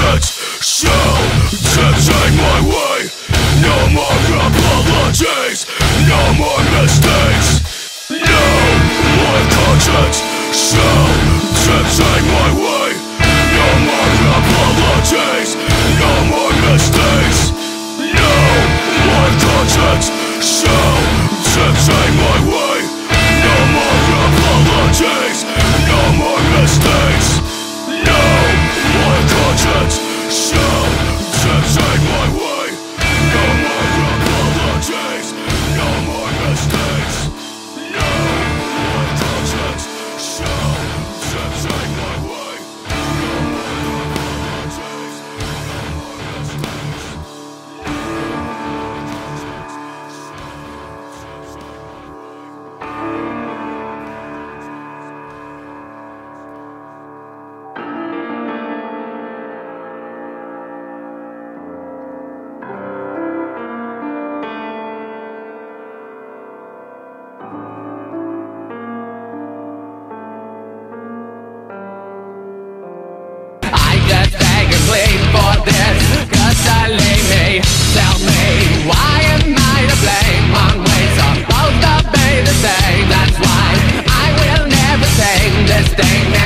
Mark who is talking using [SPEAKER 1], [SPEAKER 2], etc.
[SPEAKER 1] sentence shall dictate my way. No more apologies, no more mistakes, no more conscience. Stay